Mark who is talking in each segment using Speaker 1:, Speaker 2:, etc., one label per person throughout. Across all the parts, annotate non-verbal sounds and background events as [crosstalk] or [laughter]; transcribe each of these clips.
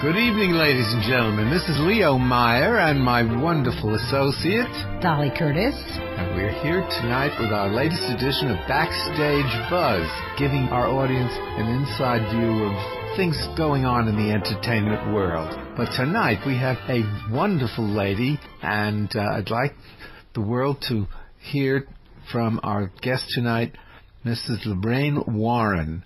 Speaker 1: Good evening, ladies and gentlemen. This is Leo Meyer and my wonderful associate,
Speaker 2: Dolly Curtis.
Speaker 1: And we're here tonight with our latest edition of Backstage Buzz, giving our audience an inside view of things going on in the entertainment world. But tonight we have a wonderful lady, and uh, I'd like the world to hear from our guest tonight, Mrs. Lorraine Warren.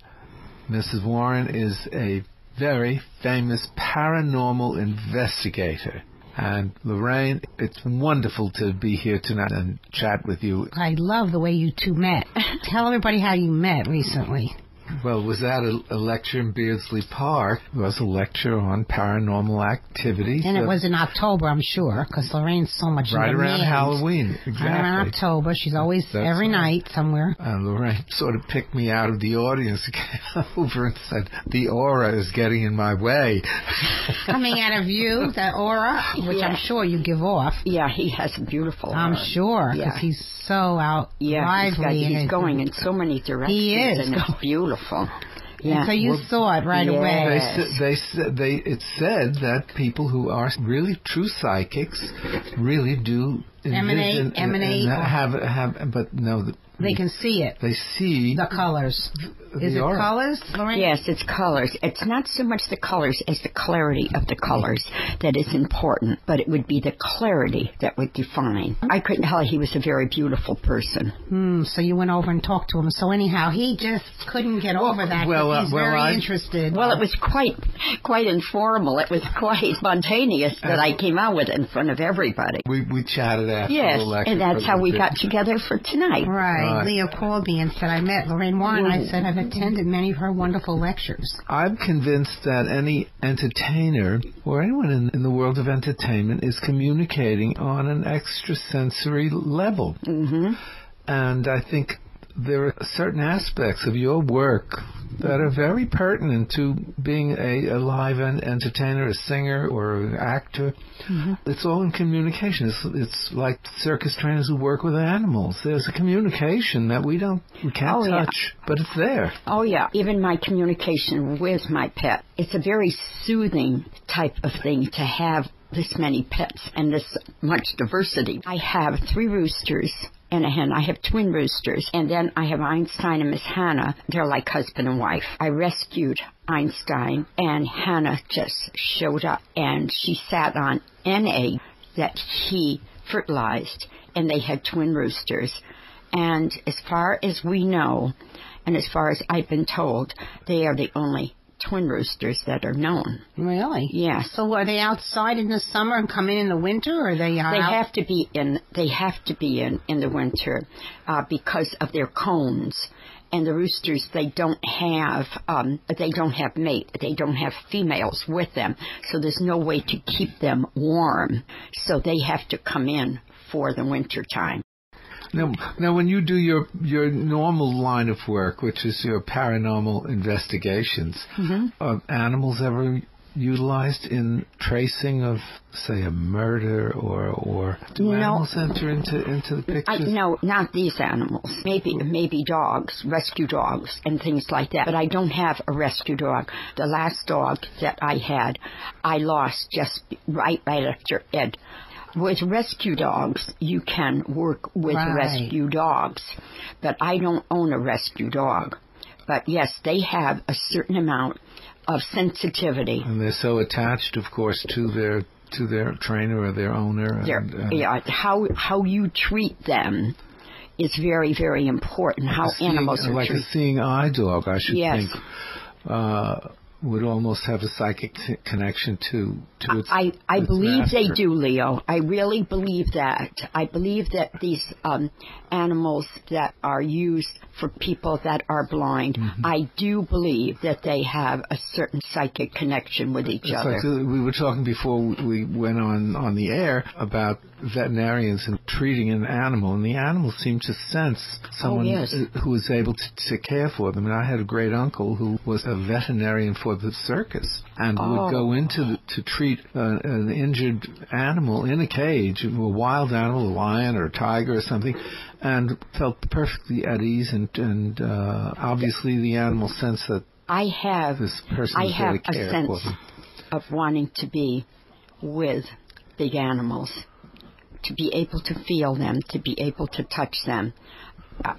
Speaker 1: Mrs. Warren is a very famous paranormal investigator. And Lorraine, it's wonderful to be here tonight and chat with you.
Speaker 2: I love the way you two met. [laughs] Tell everybody how you met recently.
Speaker 1: Well, was that a, a, lecture in Beardsley Park? It was a lecture on paranormal activity.
Speaker 2: And it uh, was in October, I'm sure, because Lorraine's so much
Speaker 1: right around Halloween. Exactly.
Speaker 2: Right around October. She's always That's every right. night somewhere.
Speaker 1: And Lorraine sort of picked me out of the audience, came [laughs] over and said, "The aura is getting in my way." [laughs]
Speaker 2: Coming out of you, that aura, which yeah. I'm sure you give off.
Speaker 3: Yeah, he has a beautiful. Aura.
Speaker 2: I'm sure because yeah. he's so out
Speaker 3: yeah, he's, got, he's going in so many directions.
Speaker 2: He is.
Speaker 3: And it's [laughs] beautiful.
Speaker 2: Yeah. And so you well, saw it right
Speaker 3: yes.
Speaker 2: away.
Speaker 1: They, they, they, it said that people who are really true psychics really do
Speaker 2: emanate, emanate,
Speaker 1: have, have, but no,
Speaker 2: they can see it.
Speaker 1: They see
Speaker 2: the colors. Is it aura. colors, Lorraine?
Speaker 3: Yes, it's colors. It's not so much the colors as the clarity of the colors that is important, but it would be the clarity that would define. I couldn't tell he was a very beautiful person.
Speaker 2: Hmm, so you went over and talked to him. So anyhow, he just couldn't get over that. Well, uh, he's well, very I, interested.
Speaker 3: Well, it was quite quite informal. It was quite spontaneous that I came out with it in front of everybody.
Speaker 1: We we chatted after
Speaker 3: yes, and that's how we got together for tonight.
Speaker 2: Right. right. Leo called me and said I met Lorraine Warren. I said I've attended many of her wonderful lectures.
Speaker 1: I'm convinced that any entertainer or anyone in, in the world of entertainment is communicating on an extrasensory level.
Speaker 3: Mm-hmm.
Speaker 1: And I think there are certain aspects of your work that are very pertinent to being a, a live en- entertainer, a singer, or an actor. Mm-hmm. It's all in communication. It's, it's like circus trainers who work with animals. There's a communication that we don't, we can't
Speaker 3: oh,
Speaker 1: touch,
Speaker 3: yeah.
Speaker 1: but it's there.
Speaker 3: Oh yeah, even my communication with my pet. It's a very soothing type of thing to have this many pets and this much diversity. I have three roosters and a hen. I have twin roosters. And then I have Einstein and Miss Hannah. They're like husband and wife. I rescued Einstein and Hannah just showed up and she sat on an egg that he fertilized and they had twin roosters. And as far as we know, and as far as I've been told, they are the only twin roosters that are known.
Speaker 2: Really?
Speaker 3: Yes.
Speaker 2: So are they outside in the summer and come in in the winter, or they are?
Speaker 3: They
Speaker 2: out?
Speaker 3: have to be in. They have to be in in the winter uh, because of their cones. And the roosters, they don't have, um, they don't have mate. They don't have females with them, so there's no way to keep them warm. So they have to come in for the winter time.
Speaker 1: Now, now, when you do your your normal line of work, which is your paranormal investigations,
Speaker 3: mm-hmm.
Speaker 1: are animals ever utilized in tracing of, say, a murder, or or do
Speaker 3: no.
Speaker 1: animals enter into into the pictures?
Speaker 3: no, not these animals. Maybe maybe dogs, rescue dogs, and things like that. But I don't have a rescue dog. The last dog that I had, I lost just right right after Ed with rescue dogs, you can work with
Speaker 2: right.
Speaker 3: rescue dogs, but I don't own a rescue dog. But yes, they have a certain amount of sensitivity.
Speaker 1: And they're so attached, of course, to their to their trainer or their owner.
Speaker 3: And, uh, yeah, how how you treat them is very very important. How
Speaker 1: seeing,
Speaker 3: animals are
Speaker 1: like
Speaker 3: treated.
Speaker 1: a seeing eye dog, I should
Speaker 3: yes.
Speaker 1: think. Uh, would almost have a psychic t- connection to to its.
Speaker 3: I I
Speaker 1: its
Speaker 3: believe
Speaker 1: master.
Speaker 3: they do, Leo. I really believe that. I believe that these um, animals that are used for people that are blind,
Speaker 1: mm-hmm.
Speaker 3: I do believe that they have a certain psychic connection with each
Speaker 1: it's
Speaker 3: other.
Speaker 1: Like we were talking before we went on on the air about veterinarians and treating an animal, and the animal seemed to sense someone
Speaker 3: oh, yes.
Speaker 1: who was able to, to care for them. And I had a great uncle who was a veterinarian for the circus and
Speaker 3: oh.
Speaker 1: would go into the, to treat uh, an injured animal in a cage, a wild animal, a lion or a tiger or something, and felt perfectly at ease. And, and uh, obviously, the animal sensed that
Speaker 3: I have
Speaker 1: this person
Speaker 3: I have
Speaker 1: there to care
Speaker 3: a sense. of wanting to be with big animals, to be able to feel them, to be able to touch them.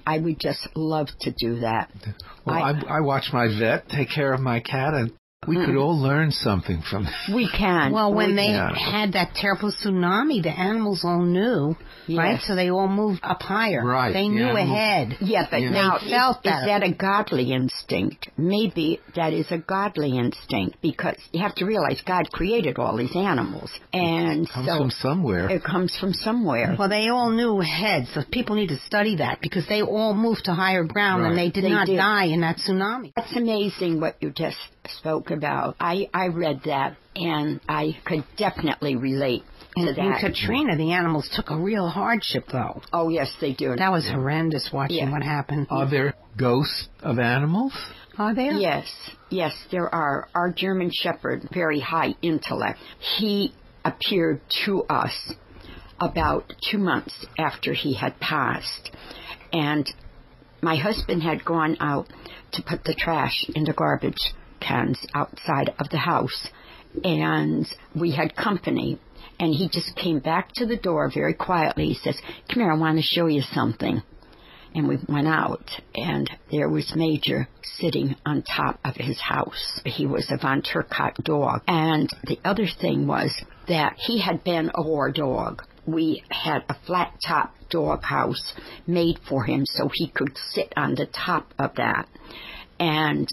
Speaker 3: I would just love to do that.
Speaker 1: Well, I, I, I watch my vet take care of my cat, and we could hmm. all learn something from
Speaker 3: that. We can.
Speaker 2: Well, when we they can. had that terrible tsunami, the animals all knew, yes. right? So they all moved up higher.
Speaker 1: Right.
Speaker 2: They knew
Speaker 1: animals,
Speaker 2: ahead.
Speaker 3: Yeah, but yeah. now they felt that. Is that a godly instinct? Maybe that is a godly instinct because you have to realize God created all these animals, and
Speaker 1: it comes
Speaker 3: so
Speaker 1: from somewhere.
Speaker 3: It comes from somewhere.
Speaker 2: Well, they all knew ahead, so people need to study that because they all moved to higher ground right. and they did they not did. die in that tsunami.
Speaker 3: That's amazing what you just spoke about. I, I read that and I could definitely relate
Speaker 2: and,
Speaker 3: to.
Speaker 2: In Katrina, the animals took a real hardship, though.
Speaker 3: Oh, yes, they do.
Speaker 2: That was horrendous watching yeah. what happened.
Speaker 1: Are there ghosts of animals?
Speaker 2: Are there?
Speaker 3: Yes, yes, there are. Our German Shepherd, very high intellect, he appeared to us about two months after he had passed. And my husband had gone out to put the trash in the garbage cans outside of the house. And we had company. And he just came back to the door very quietly. He says, Come here, I want to show you something. And we went out, and there was Major sitting on top of his house. He was a Von Turcotte dog. And the other thing was that he had been a war dog. We had a flat top dog house made for him so he could sit on the top of that. And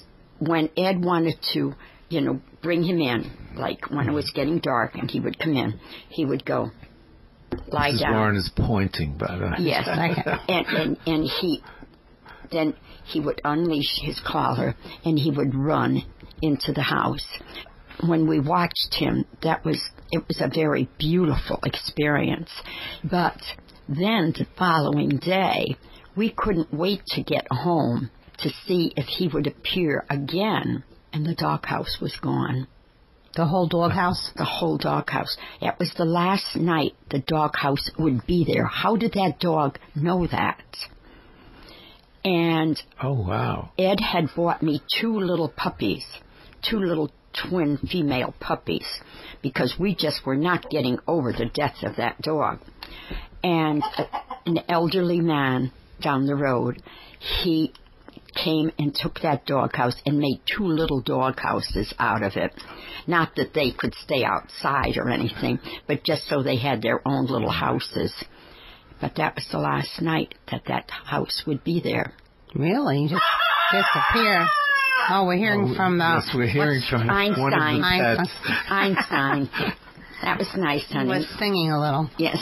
Speaker 3: when Ed wanted to, you know, bring him in, like when it was mm-hmm. getting dark and he would come in, he would go lie
Speaker 1: Mrs.
Speaker 3: down.
Speaker 1: Warren is pointing, by the way.
Speaker 3: Yes, and, and and he then he would unleash his collar and he would run into the house. When we watched him, that was it was a very beautiful experience. But then the following day, we couldn't wait to get home to see if he would appear again, and the doghouse was gone.
Speaker 2: The whole doghouse?
Speaker 3: The whole doghouse. It was the last night the doghouse would be there. How did that dog know that? And
Speaker 1: oh wow,
Speaker 3: Ed had bought me two little puppies, two little twin female puppies, because we just were not getting over the death of that dog. And an elderly man down the road, he came and took that doghouse and made two little doghouses out of it. Not that they could stay outside or anything, but just so they had their own little houses. But that was the last night that that house would be there.
Speaker 2: Really? Just disappear. Oh, we're hearing
Speaker 1: oh,
Speaker 2: from the.
Speaker 1: Yes, we're hearing from
Speaker 3: Einstein.
Speaker 1: one of the
Speaker 3: Einstein. Einstein. That was nice, honey.
Speaker 2: He was singing a little.
Speaker 3: Yes.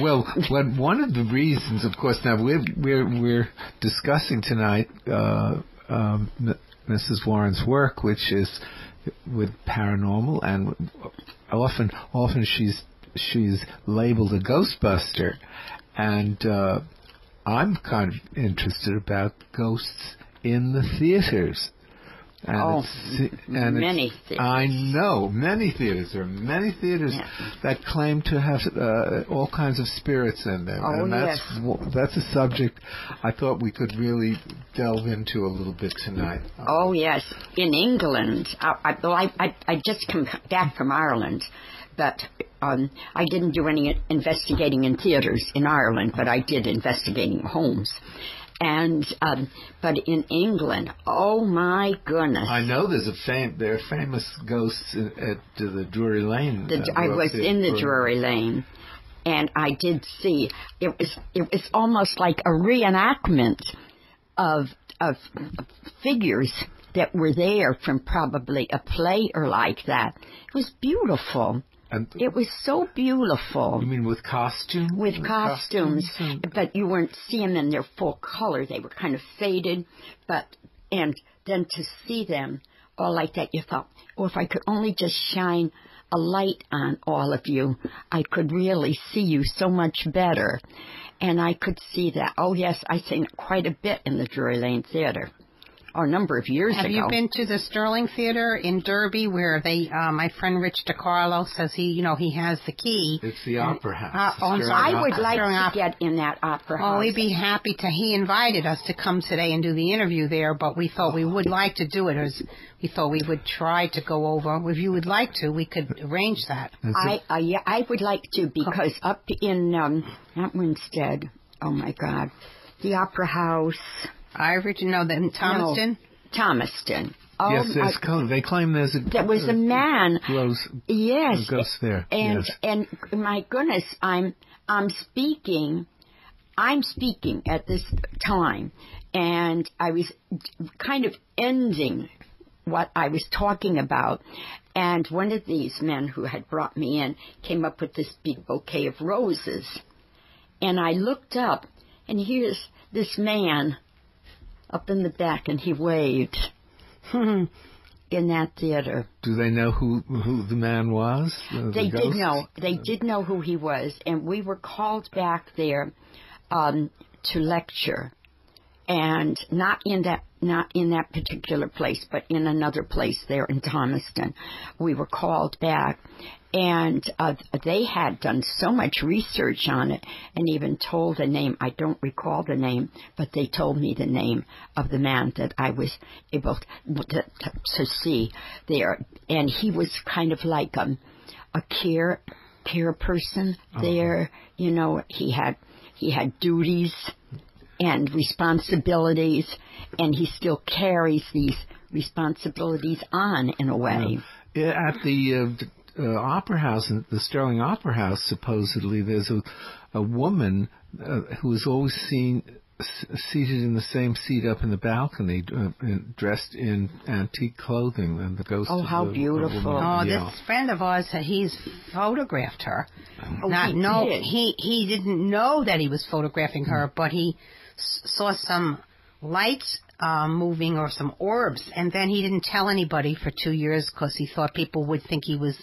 Speaker 1: Well, one of the reasons, of course, now we're we're we're discussing tonight uh, um, Mrs. Warren's work, which is with paranormal, and often often she's she's labeled a Ghostbuster, and uh, I'm kind of interested about ghosts in the theaters.
Speaker 3: And oh, and many
Speaker 1: theaters. I know many theaters. There are many theaters yeah. that claim to have uh, all kinds of spirits in them,
Speaker 3: oh,
Speaker 1: and that's
Speaker 3: yes.
Speaker 1: that's a subject I thought we could really delve into a little bit tonight.
Speaker 3: Oh yes, in England, I, I, well, I, I I just come back from Ireland, but um, I didn't do any investigating in theaters in Ireland, but I did investigating homes and um, but in England, oh my goodness!
Speaker 1: I know there's a fam- there are famous ghosts at, the Drury Lane.
Speaker 3: The, I was in the Drury Lane, and I did see it was it was almost like a reenactment of of figures that were there from probably a play or like that. It was beautiful. And it was so beautiful.
Speaker 1: You mean with costumes?
Speaker 3: With, with costumes, costumes but you weren't seeing them in their full color. They were kind of faded, but and then to see them all like that, you thought, oh, if I could only just shine a light on all of you, I could really see you so much better. And I could see that. Oh yes, I seen it quite a bit in the Drury Lane Theater. A number of years
Speaker 2: Have
Speaker 3: ago.
Speaker 2: you been to the Sterling Theater in Derby where they, uh, my friend Rich DiCarlo says he, you know, he has the key.
Speaker 1: It's the Opera House.
Speaker 2: Uh, oh, I'm
Speaker 1: Sterling
Speaker 2: sorry.
Speaker 3: I would
Speaker 1: Opera
Speaker 3: like
Speaker 2: Sterling
Speaker 3: to
Speaker 2: Opera.
Speaker 3: get in that opera house.
Speaker 2: Oh, we'd be happy to. He invited us to come today and do the interview there, but we thought we would like to do it. As we thought we would try to go over. If you would like to, we could arrange that.
Speaker 1: It's
Speaker 3: I uh, yeah, I would like to because up in um, not Winsted. Oh my God, the Opera House,
Speaker 2: I originally know that in Thomaston.
Speaker 3: Thomaston. Oh,
Speaker 1: yes, there's
Speaker 3: I-
Speaker 1: co- they claim there's a
Speaker 3: there was a man.
Speaker 1: Rose
Speaker 3: Yes,
Speaker 1: a ghost there.
Speaker 3: and
Speaker 1: yes.
Speaker 3: and my goodness, I'm I'm speaking. I'm speaking at this time, and I was kind of ending what I was talking about. And one of these men who had brought me in came up with this big bouquet of roses. And I looked up, and here's this man up in the back, and he waved [laughs] in that theater.
Speaker 1: Do they know who who the man was? The
Speaker 3: They did know. They did know who he was, and we were called back there um, to lecture, and not in that not in that particular place, but in another place there in Thomaston. We were called back, and uh, they had done so much research on it, and even told the name. I don't recall the name, but they told me the name of the man that I was able to, to, to see there, and he was kind of like um, a care care person there. You know, he had he had duties and responsibilities, and he still carries these responsibilities on in a way.
Speaker 1: Yeah, At the uh, uh, Opera House, the Sterling Opera House, supposedly there's a a woman uh, who is always seen s- seated in the same seat up in the balcony, uh, in- dressed in antique clothing, and the ghost.
Speaker 3: Oh,
Speaker 1: of
Speaker 3: how
Speaker 1: the- the
Speaker 3: beautiful.
Speaker 1: woman-
Speaker 2: Oh,
Speaker 1: yeah.
Speaker 2: this friend of ours, uh, he's photographed her.
Speaker 3: Oh,
Speaker 2: Not
Speaker 3: he
Speaker 2: know
Speaker 3: did.
Speaker 2: he he didn't know that he was photographing her, but he s- saw some lights uh, moving or some orbs, and then he didn't tell anybody for two years because he thought people would think he was,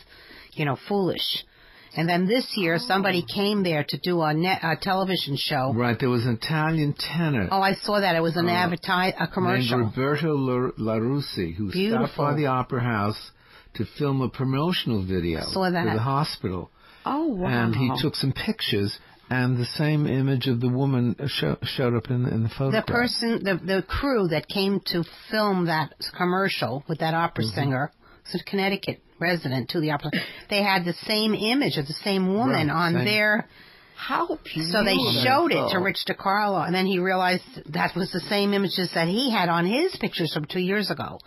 Speaker 2: you know, foolish. And then this year, somebody came there to do a, net, a television show.
Speaker 1: Right, there was an Italian tenor.
Speaker 2: Oh, I saw that. It was an
Speaker 1: Uh,
Speaker 2: advertise, a commercial.
Speaker 1: Named Roberto La- Larussi, who stopped by the Opera House to film a promotional video
Speaker 2: Saw that.
Speaker 1: for the hospital.
Speaker 3: Oh wow!
Speaker 1: And he took some pictures, and the same image of the woman show, showed up in, in the
Speaker 2: the person, the the crew that came to film that commercial with that opera
Speaker 1: Mm-hmm.
Speaker 2: singer, it's a Connecticut resident to the opera. They had the same image of the same woman
Speaker 1: Right,
Speaker 2: on
Speaker 1: same.
Speaker 2: their.
Speaker 3: how beautiful.
Speaker 2: So they showed it to Rich DiCarlo, and then he realized that was the same images that he had on his pictures from two years ago.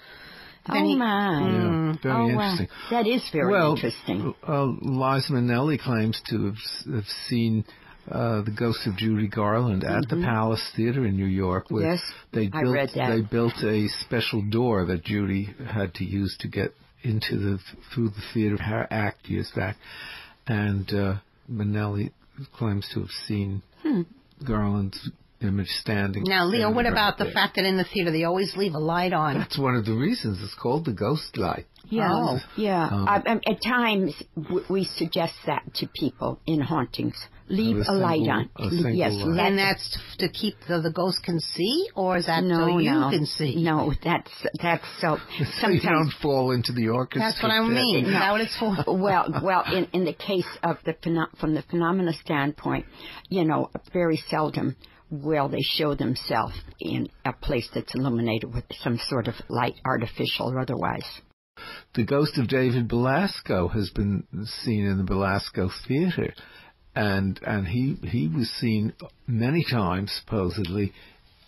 Speaker 2: Then
Speaker 3: oh
Speaker 2: he-
Speaker 3: my!
Speaker 1: Yeah, very
Speaker 3: oh, wow.
Speaker 1: interesting.
Speaker 3: That is very
Speaker 1: well,
Speaker 3: interesting.
Speaker 1: Uh, Liza Minnelli claims to have, have seen uh, the ghost of Judy Garland at the Palace Theater in New York. Where
Speaker 3: Mm-hmm. Yes,
Speaker 1: they
Speaker 3: I
Speaker 1: built
Speaker 3: read that.
Speaker 1: they built a special door that Judy had to use to get into the through the theater her act years back, and uh, Minnelli claims to have seen
Speaker 3: Hmm.
Speaker 1: Garland's image standing.
Speaker 2: Now, Leo,
Speaker 1: standing
Speaker 2: what
Speaker 1: right
Speaker 2: about the fact that in the theater they always leave a light on?
Speaker 1: That's one of the reasons it's called the ghost light.
Speaker 3: Yeah,
Speaker 2: Oh.
Speaker 3: yeah.
Speaker 1: Um,
Speaker 3: I, I, at times, w- we suggest that to people in hauntings. Leave
Speaker 1: Have a
Speaker 3: a, light on.
Speaker 1: a single
Speaker 3: yes,
Speaker 1: light.
Speaker 2: And that's to keep the, the ghost can see, or is that
Speaker 3: no,
Speaker 2: so you
Speaker 3: no,
Speaker 2: can see?
Speaker 3: No, that's that's so. [laughs]
Speaker 1: So you don't fall into the orchestra.
Speaker 2: That's what I
Speaker 1: pit.
Speaker 2: mean. Is that what it's for? [laughs]
Speaker 3: well, well, in in the case of the from the phenomena standpoint, you know, very seldom will they show themselves in a place that's illuminated with some sort of light, artificial or otherwise.
Speaker 1: The ghost of David Belasco has been seen in the Belasco Theater, and and he he was seen many times supposedly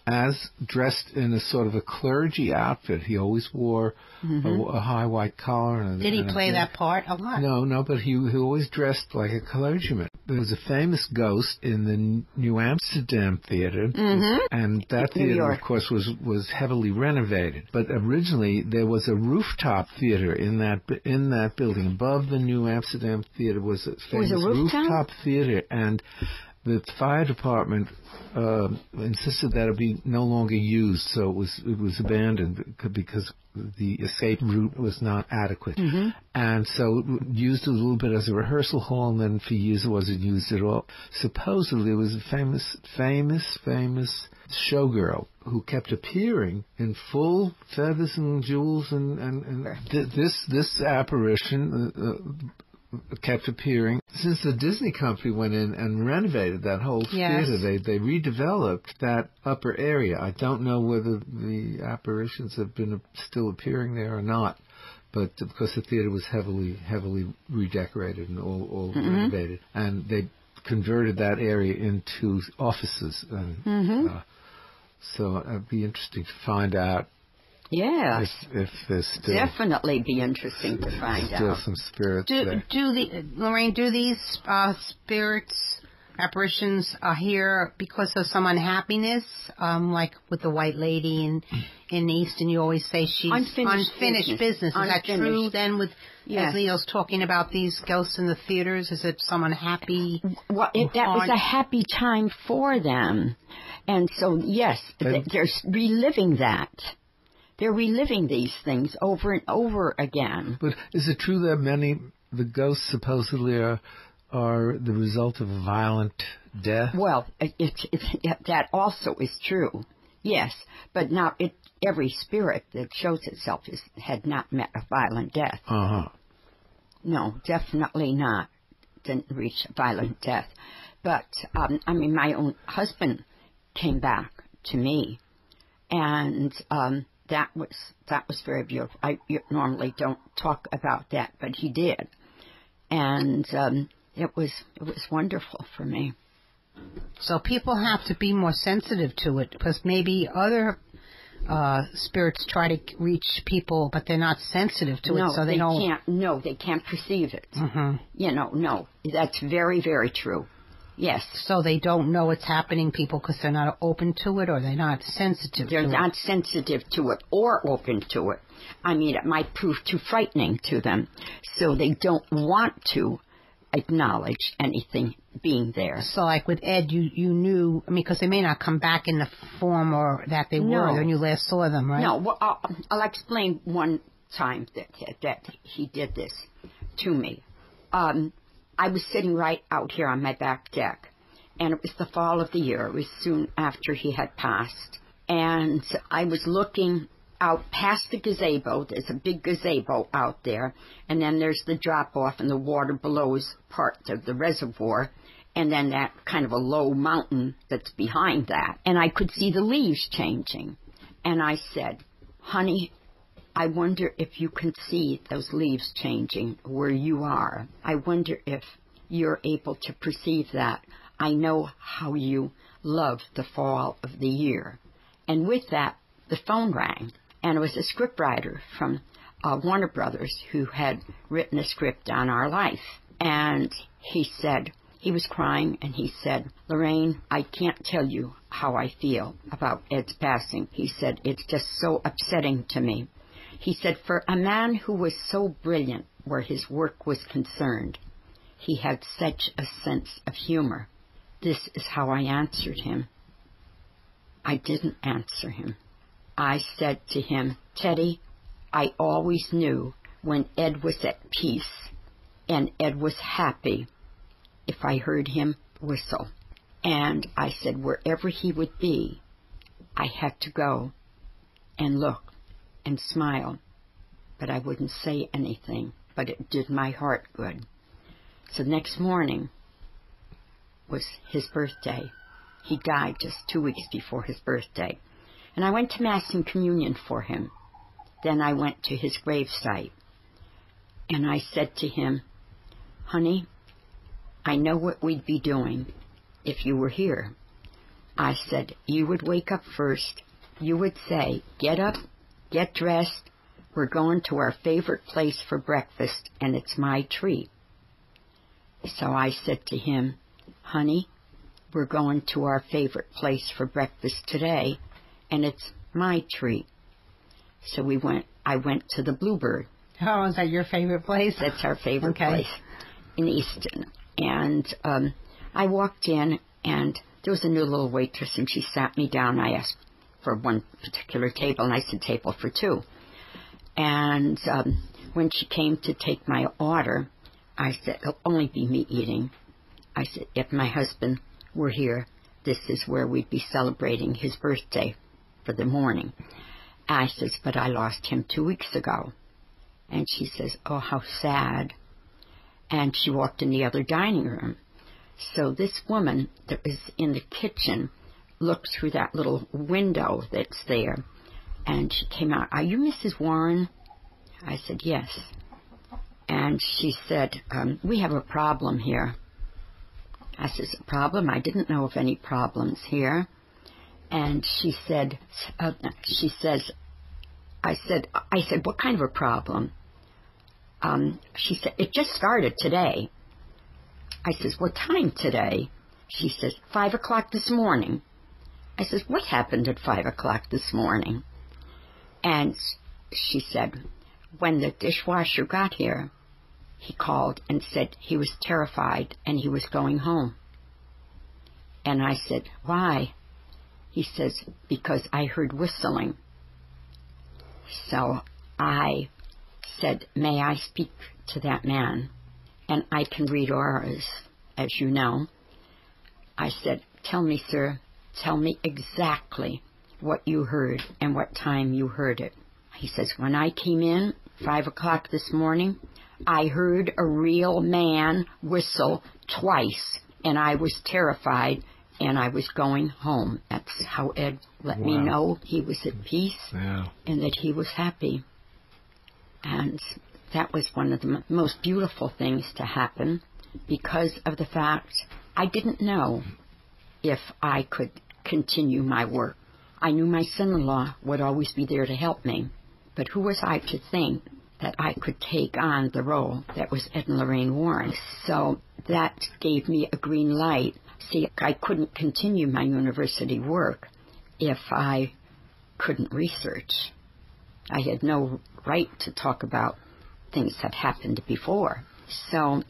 Speaker 1: as dressed in a sort of a clergy outfit. He always wore a, a high white collar. And a,
Speaker 2: Mm-hmm. Did he
Speaker 1: and
Speaker 2: play
Speaker 1: black-
Speaker 2: that part a lot?
Speaker 1: No, no, but he he always dressed like a clergyman. There was a famous ghost in the New Amsterdam Theater, and that theater, of course, was was heavily renovated. But originally, there was a rooftop theater in that in that building above the New Amsterdam Theater was a famous
Speaker 3: was a rooftop?
Speaker 1: theater, and the fire department uh, insisted that it be no longer used, so it was it was abandoned because the escape route was not adequate,
Speaker 3: Mm-hmm.
Speaker 1: and so it used a little bit as a rehearsal hall, and then for years it wasn't used at all. Supposedly, it was a famous, famous, famous showgirl who kept appearing in full feathers and jewels, and and, and th- this this apparition. Uh, uh, kept appearing since the Disney company went in and renovated that whole
Speaker 2: Yes.
Speaker 1: theater. They they redeveloped that upper area. I don't know whether the apparitions have been still appearing there or not, but because the theater was heavily heavily redecorated and all, all renovated, and they converted that area into offices. And, uh, so it'd be interesting to find out
Speaker 3: Yes.
Speaker 1: if, if there's still
Speaker 3: Definitely be interesting to find
Speaker 1: still
Speaker 3: out.
Speaker 1: some spirits
Speaker 2: Do
Speaker 1: there.
Speaker 2: do the Lorraine? Do these uh, spirits apparitions uh, here because of some unhappiness? Um, like with the white lady in in the East, and you always say she's
Speaker 3: Unfinished
Speaker 2: business.
Speaker 3: business.
Speaker 2: Is that true? Then with
Speaker 3: Yes.
Speaker 2: as Leo's talking about these ghosts in the theaters, is it some unhappy?
Speaker 3: Well, it, that was a happy time for them. And so, yes,
Speaker 1: And-
Speaker 3: they're reliving that. They're reliving these things over and over again.
Speaker 1: But is it true that many the ghosts supposedly are are the result of a violent death?
Speaker 3: Well, it, it, it, that also is true. Yes, but not it, every spirit that shows itself is, had not met a violent death.
Speaker 1: Uh huh.
Speaker 3: No, definitely not. Didn't reach violent death. But um, I mean, my own husband came back to me, and um, that was that was very beautiful. I normally don't talk about that, but he did, and um, it was it was wonderful for me.
Speaker 2: So people have to be more sensitive to it because maybe other uh, spirits try to reach people, but they're not sensitive to
Speaker 3: no,
Speaker 2: it, so they, don't.
Speaker 3: can't. No, they can't perceive it.
Speaker 2: Mhm.
Speaker 3: You know, no, that's very very true. Yes.
Speaker 2: So they don't know what's happening, people, because they're not open to it or they're not sensitive
Speaker 3: They're not
Speaker 2: it.
Speaker 3: sensitive to it or open to it. I mean, it might prove too frightening to them, so they don't want to acknowledge anything being there.
Speaker 2: So, like with Ed, you you knew. I mean, because they may not come back in the form or that they
Speaker 3: No.
Speaker 2: were when you last saw them, right?
Speaker 3: No, well, I'll, I'll explain one time that that he did this to me. Um, I was sitting right out here on my back deck, and it was the fall of the year. It was soon after he had passed, and I was looking out past the gazebo. There's a big gazebo out there, and then there's the drop off, and the water below is part of the reservoir, and then that kind of a low mountain that's behind that. And I could see the leaves changing. And I said, honey, I wonder if you can see those leaves changing where you are. I wonder if you're able to perceive that. I know how you love the fall of the year. And with that, the phone rang, and it was a scriptwriter from uh, Warner Brothers who had written a script on our life. And he said, he was crying and he said, Lorraine, I can't tell you how I feel about Ed's passing. He said, it's just so upsetting to me. He said, for a man who was so brilliant where his work was concerned, he had such a sense of humor. This is how I answered him. I didn't answer him. I said to him, Teddy, I always knew when Ed was at peace and Ed was happy if I heard him whistle. And I said, wherever he would be, I had to go and look and smile, but I wouldn't say anything, but it did my heart good. So next morning was his birthday. He died just two weeks before his birthday. And I went to Mass and Communion for him. Then I went to his gravesite. And I said to him, Honey, I know what we'd be doing if you were here. I said, You would wake up first. You would say, Get up, get dressed. We're going to our favorite place for breakfast, and it's my treat. So I said to him, Honey, we're going to our favorite place for breakfast today, and it's my treat. So we went, I went to the Bluebird.
Speaker 2: Oh, is that your favorite place?
Speaker 3: That's our favorite
Speaker 2: Okay.
Speaker 3: place in Easton. And um, I walked in, And there was a new little waitress, and she sat me down. I asked for one particular table, and I said table for two. And um, when she came to take my order, I said, it'll only be me eating. I said, if my husband were here, this is where we'd be celebrating his birthday for the morning. I says, but I lost him two weeks ago. And she says, oh, how sad. And she walked in the other dining room. So this woman that was in the kitchen looked through that little window that's there, and she came out. Are you Mrs. Warren? I said, yes. And she said, um, we have a problem here. I said, a problem? I didn't know of any problems here. And she said, uh, she says, I said, I said, what kind of a problem? Um, she said, it just started today. I says, what time today? She says, five o'clock this morning. I says, what happened at five o'clock this morning? And she said, when the dishwasher got here, he called and said he was terrified and he was going home. And I said, why? He says, because I heard whistling. So I said, may I speak to that man? And I can read auras, as you know. I said, tell me, sir, tell me exactly what you heard and what time you heard it. He says, when I came in, five o'clock this morning, I heard a real man whistle twice, and I was terrified, and I was going home. That's how Ed let wow. me know he was at peace
Speaker 1: yeah.
Speaker 3: and that he was happy. And that was one of the m- most beautiful things to happen because of the fact I didn't know if I could continue my work. I knew my son in law would always be there to help me, but who was I to think that I could take on the role that was Ed and Lorraine Warren? So that gave me a green light. See, I couldn't continue my university work if I couldn't research. I had no right to talk about things that happened before. So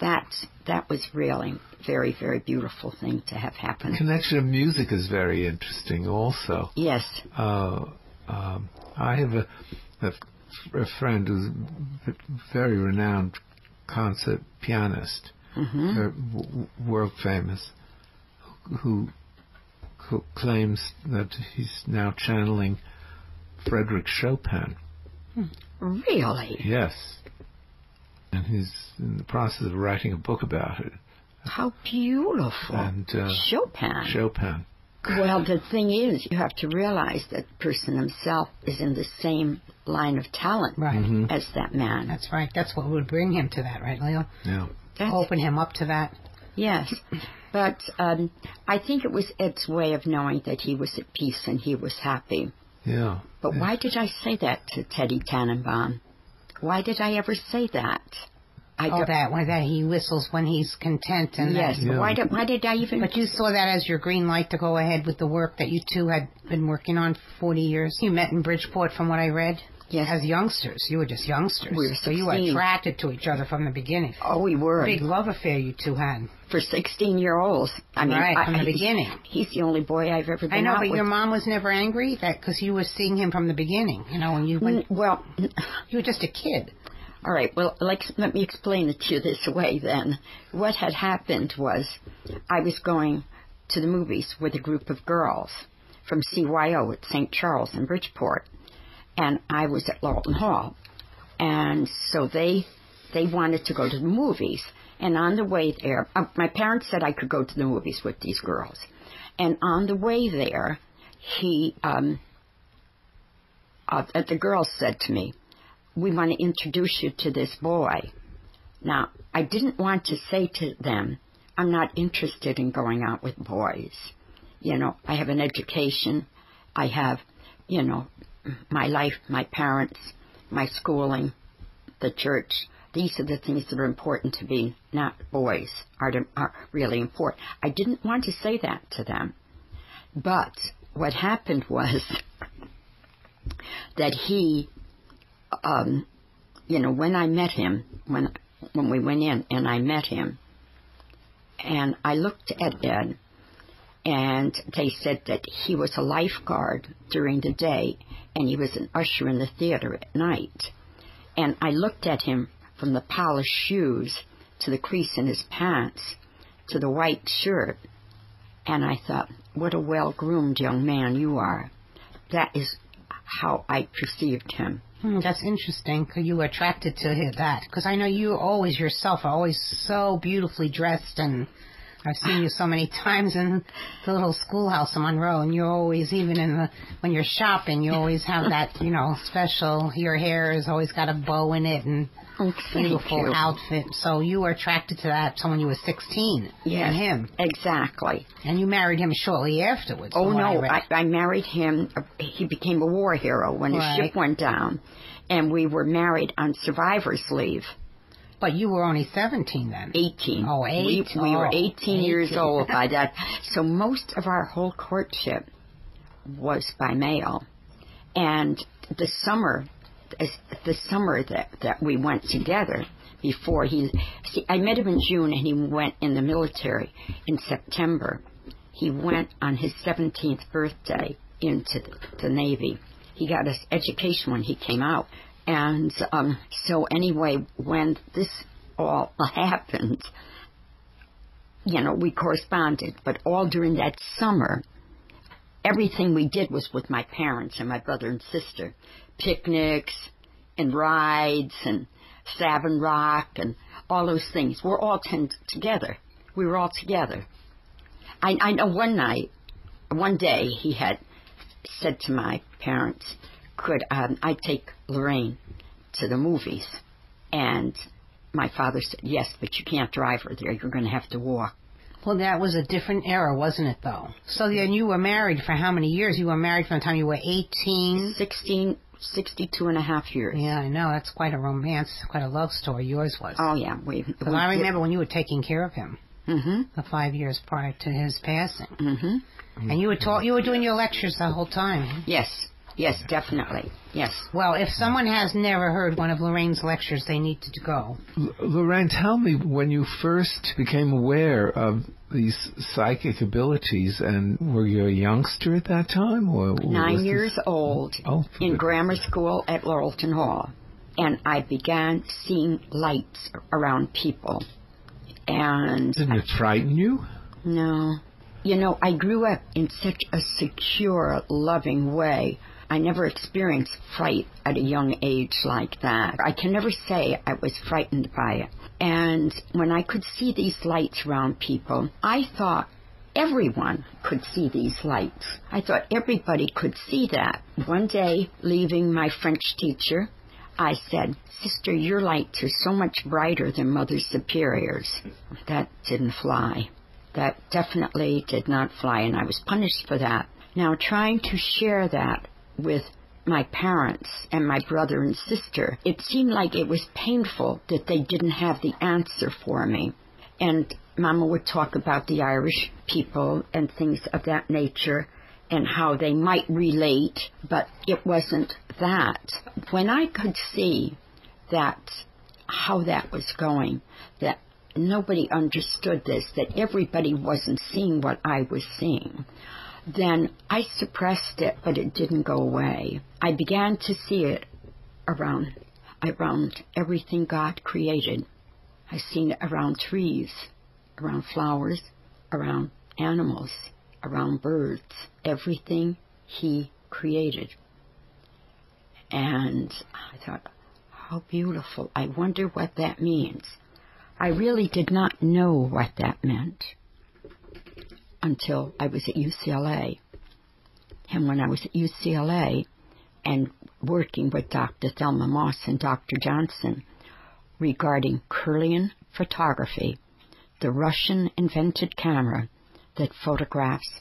Speaker 3: that that was really very very beautiful thing to have happen.
Speaker 1: The connection of music is very interesting, also.
Speaker 3: Yes.
Speaker 1: Uh, um, I have a, a, a friend who's a very renowned concert pianist,
Speaker 3: mm-hmm.
Speaker 1: w- world famous, who, who claims that he's now channeling Frederick Chopin.
Speaker 3: Really?
Speaker 1: Yes. And he's in the process of writing a book about it.
Speaker 3: How beautiful.
Speaker 1: And uh,
Speaker 3: Chopin.
Speaker 1: Chopin.
Speaker 3: Well, the thing is, you have to realize that the person himself is in the same line of talent
Speaker 2: Right.
Speaker 1: Mm-hmm.
Speaker 3: as that man.
Speaker 2: That's right. That's what would bring him to that, right, Leo?
Speaker 1: Yeah.
Speaker 3: That's-
Speaker 2: Open him up to that.
Speaker 3: Yes. But um, I think it was Ed's way of knowing that he was at peace and he was happy.
Speaker 1: Yeah.
Speaker 3: But
Speaker 1: yeah.
Speaker 3: why did I say that to Teddy Tannenbaum? Why did I ever say that? I
Speaker 2: Oh, that when that he whistles when he's content, and
Speaker 3: Yes.
Speaker 1: Yeah.
Speaker 3: Why did Why did I even?
Speaker 2: But you saw that as your green light to go ahead with the work that you two had been working on for 40 years. You met in Bridgeport, from what I read.
Speaker 3: Yes.
Speaker 2: As youngsters, you were just youngsters.
Speaker 3: We were 16.
Speaker 2: so you were attracted to each other from the beginning.
Speaker 3: oh, we were
Speaker 2: Big love affair you two had.
Speaker 3: for sixteen-year-olds. I mean,
Speaker 2: Right,
Speaker 3: I-
Speaker 2: from the beginning.
Speaker 3: He's the only boy I've ever been
Speaker 2: I know, but
Speaker 3: with.
Speaker 2: your mom was never angry that because you were seeing him from the beginning. You know, when you when
Speaker 3: Mm, well, [laughs]
Speaker 2: you were just a kid.
Speaker 3: All right. Well, like, let me explain it to you this way then. What had happened was I was going to the movies with a group of girls from CYO at St. Charles in Bridgeport, and I was at Lauralton Hall, and so they they wanted to go to the movies. And on the way there, uh, my parents said I could go to the movies with these girls, and on the way there, he um, uh, the girl said to me, we want to introduce you to this boy. Now, I didn't want to say to them, I'm not interested in going out with boys. You know, I have an education. I have, you know, my life, my parents, my schooling, the church. These are the things that are important to me, not boys are, are really important. I didn't want to say that to them. But what happened was [laughs] that he um, you know, when I met him, when when we went in and I met him, and I looked at Ed, and they said that he was a lifeguard during the day and he was an usher in the theater at night. And I looked at him from the polished shoes to the crease in his pants to the white shirt, and I thought, what a well groomed young man you are. That is how I perceived him.
Speaker 2: Hmm, that's interesting. You were attracted to that because I know you always yourself are always so beautifully dressed, and I've seen you so many [laughs] times in the little schoolhouse in Monroe, and you're always even in the when you're shopping, you always have that you know special. Your hair has always got a bow in it and
Speaker 3: Oh,
Speaker 2: beautiful
Speaker 3: you.
Speaker 2: outfit. So you were attracted to that so when you were 16
Speaker 3: Yes,
Speaker 2: and him,
Speaker 3: Exactly.
Speaker 2: and you married him shortly afterwards.
Speaker 3: Oh
Speaker 2: what I
Speaker 3: no. I, I married him. uh, He became a war hero when his ship went down, and we were married on survivor's leave.
Speaker 2: But you were only 17 then.
Speaker 3: 18.
Speaker 2: Oh, eight?
Speaker 3: We, we were
Speaker 2: Oh,
Speaker 3: 18 years old by that. [laughs] So most of our whole courtship was by mail. And the summer, the summer that, that we went together before he, see, I met him in June and he went in the military in September. He went on his 17th birthday into the, the Navy. He got his education when he came out. And um, so, anyway, when this all [laughs] happened, you know, we corresponded, but all during that summer, everything we did was with my parents and my brother and sister. Picnics and rides and Savin Rock and all those things. We're all ten- together. We were all together. I, I know one night, one day, he had said to my parents, could um, I take Lorraine to the movies? And my father said, yes, but you can't drive her there. You're going to have to walk.
Speaker 2: Well, that was a different era, wasn't it, though? So then you were married for how many years? You were married from the time you were 18?
Speaker 3: 16, 62 and a half years.
Speaker 2: Yeah, I know. That's quite a romance, quite a love story. Yours was.
Speaker 3: Oh, yeah. We,
Speaker 2: Because I remember when you were taking care of him
Speaker 3: hmm
Speaker 2: the five years prior to his passing.
Speaker 3: hmm
Speaker 2: And you were taught, you were doing your lectures the whole time.
Speaker 3: Yes. Yes, definitely. Yes.
Speaker 2: Well, if someone has never heard one of Lorraine's lectures, they need to go.
Speaker 1: L- Lorraine, tell me when you first became aware of these psychic abilities, and were you a youngster at that time, or was
Speaker 3: Nine
Speaker 1: this-
Speaker 3: years old
Speaker 1: Oh,
Speaker 3: in
Speaker 1: good.
Speaker 3: grammar school at Lauralton Hall. And I began seeing lights around people. And
Speaker 1: Didn't it frighten you?
Speaker 3: No. You know, I grew up in such a secure, loving way. I never experienced fright at a young age like that. I can never say I was frightened by it. And when I could see these lights around people, I thought everyone could see these lights. I thought everybody could see that. One day, leaving my French teacher, I said, Sister, your lights are so much brighter than Mother Superior's. That didn't fly. That definitely did not fly, and I was punished for that. Now, trying to share that with my parents and my brother and sister, it seemed like it was painful that they didn't have the answer for me. And Mama would talk about the Irish people and things of that nature and how they might relate, but it wasn't that. When I could see that, how that was going, that nobody understood this, that everybody wasn't seeing what I was seeing, then I suppressed it, but it didn't go away. I began to see it around, around everything God created. I seen it around trees, around flowers, around animals, around birds, everything He created. And I thought, how beautiful. I wonder what that means. I really did not know what that meant until I was at UCLA. And when I was at UCLA and working with Dr. Thelma Moss and Dr. Johnson regarding Kirlian photography, the Russian invented camera that photographs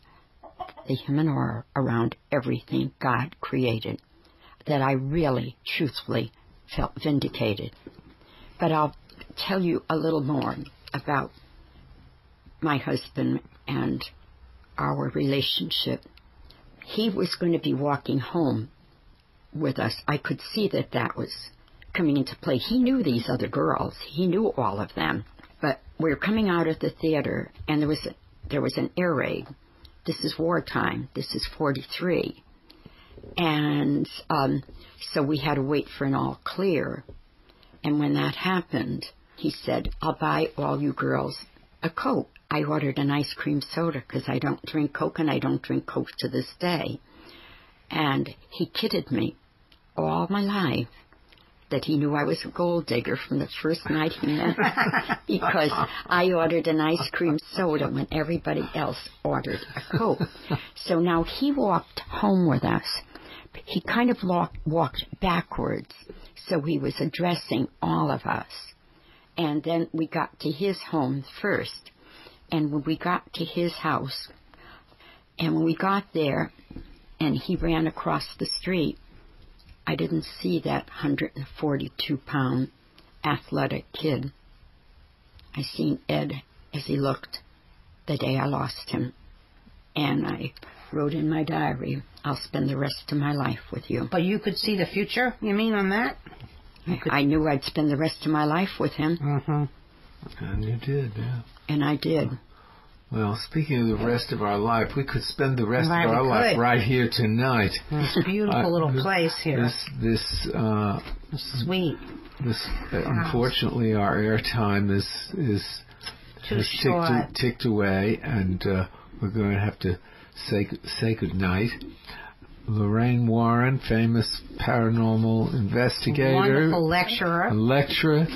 Speaker 3: the human aura around everything God created, that I really, truthfully felt vindicated. But I'll tell you a little more about my husband and our relationship. He was going to be walking home with us. I could see that that was coming into play. He knew these other girls. He knew all of them. But we were coming out of the theater, and there was a, there was an air raid this is wartime. This is 43. And um, so we had to wait for an all clear. And when that happened, he said, I'll buy all you girls a Coke. I ordered an ice cream soda because I don't drink Coke and I don't drink Coke to this day. And he kidded me all my life that he knew I was a gold digger from the first night he met me [laughs] because I ordered an ice cream soda when everybody else ordered a Coke. So now he walked home with us. He kind of walked, walked backwards, so he was addressing all of us. And then we got to his home first. And when we got to his house, and when we got there, and he ran across the street, I didn't see that 142 pound athletic kid. I seen Ed as he looked the day I lost him. And I wrote in my diary, I'll spend the rest of my life with you.
Speaker 2: But you could see the future, you mean, on that?
Speaker 3: I knew I'd spend the rest of my life with him.
Speaker 2: Mm-hmm.
Speaker 1: And you did, yeah.
Speaker 3: And I did.
Speaker 1: Well, speaking of the rest of our life, we could spend the rest
Speaker 2: Right,
Speaker 1: of our life right here tonight.
Speaker 2: A beautiful
Speaker 1: Uh,
Speaker 2: little
Speaker 1: this-
Speaker 2: place here.
Speaker 1: This, this, uh,
Speaker 2: Sweet.
Speaker 1: this. Uh, unfortunately, our airtime is is
Speaker 2: Too
Speaker 1: has ticked, ticked away, and uh, we're going to have to say say goodnight. Lorraine Warren, famous paranormal investigator,
Speaker 2: Wonderful lecturer.
Speaker 1: lecturer,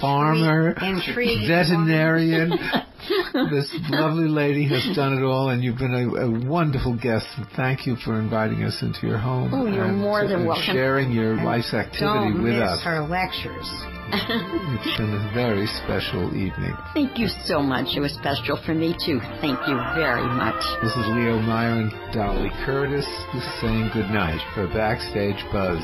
Speaker 1: farmer, veterinarian. [laughs] [laughs] this lovely lady has done it all, and you've been a, a wonderful guest. Thank you for inviting us into your home.
Speaker 3: Oh, you're
Speaker 1: and,
Speaker 3: more than welcome.
Speaker 1: Sharing your life's activity
Speaker 2: Don't
Speaker 1: with
Speaker 2: miss
Speaker 1: us.
Speaker 2: her lectures. [laughs]
Speaker 1: It's been a very special evening.
Speaker 3: Thank you so much. It was special for me, too. Thank you very much.
Speaker 1: This is Leo Meyer and Dolly Curtis saying good night for Backstage Buzz.